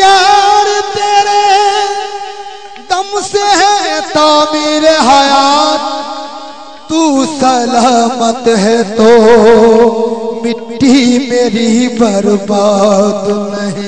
यार तेरे, दम से है तामीर हयात। तू सलामत है तो मिट्टी मेरी बर्बाद नहीं।